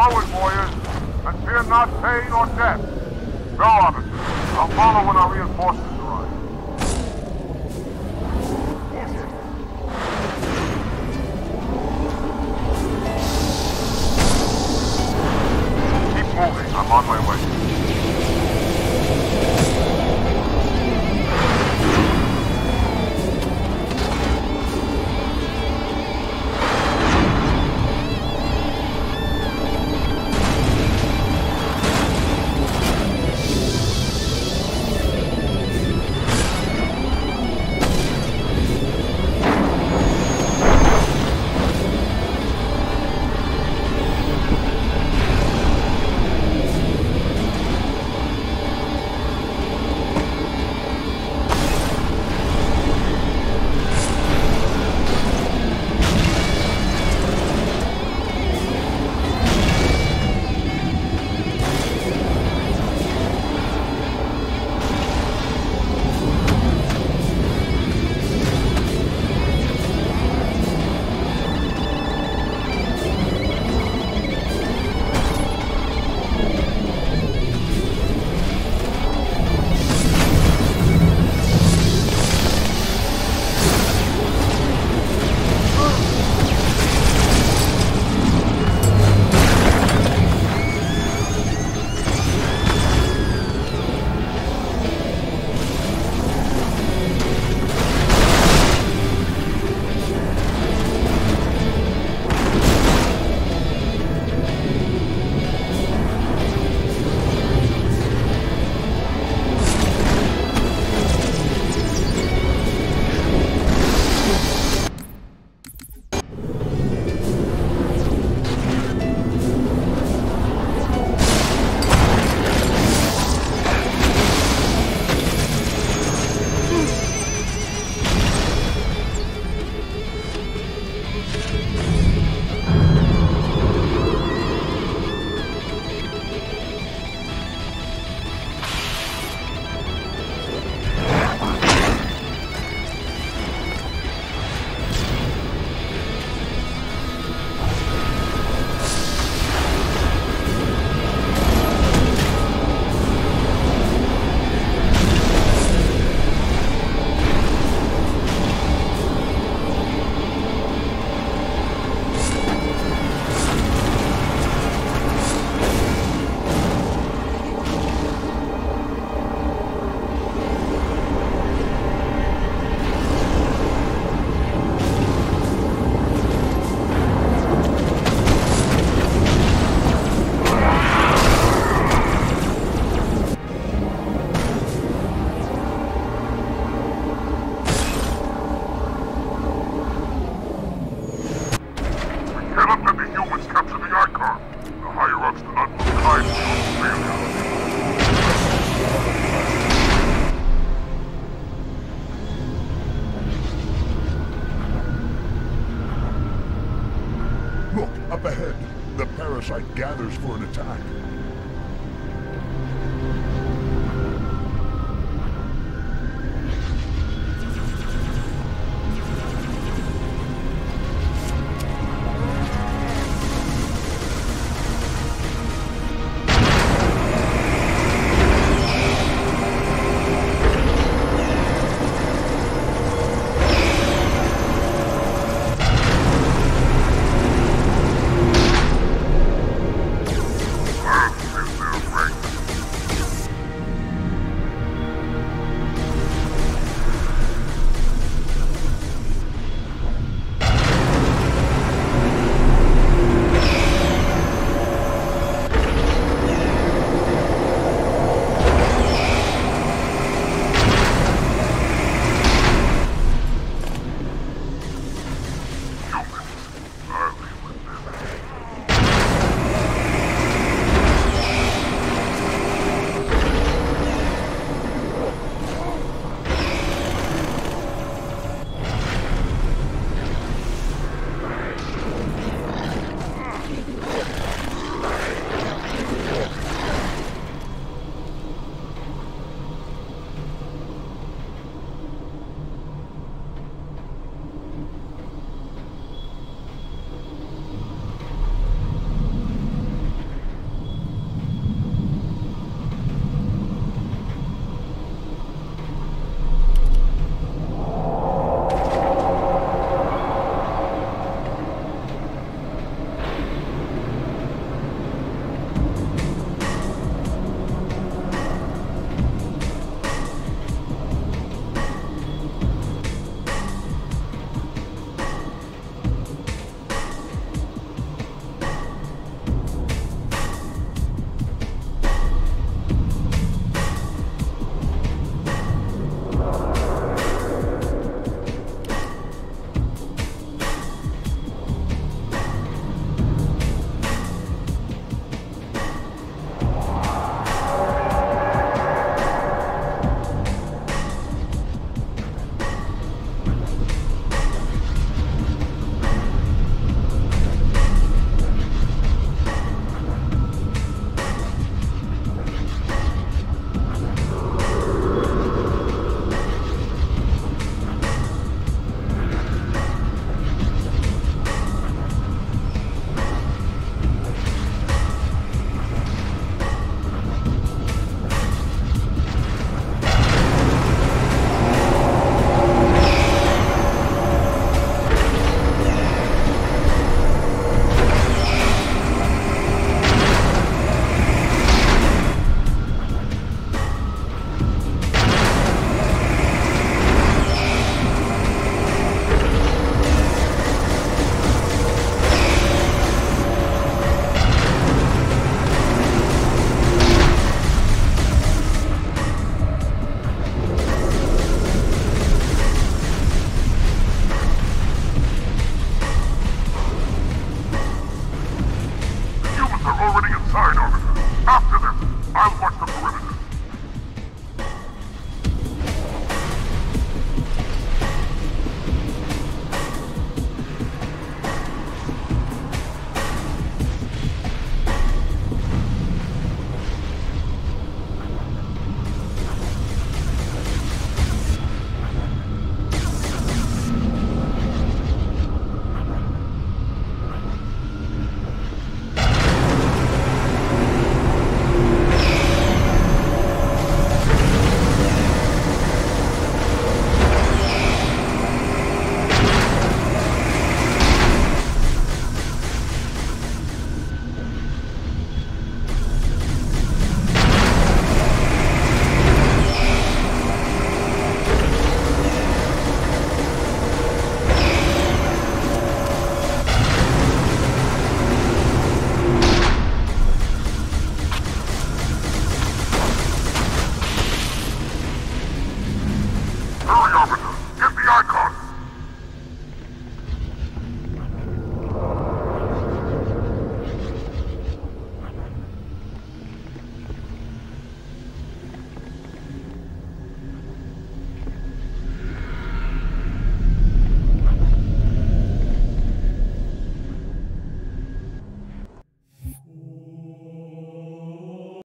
Forward, warriors, and fear not pain or death. Go, officer. I'll follow when our reinforcements arrive. Up ahead. The parasite gathers for an attack.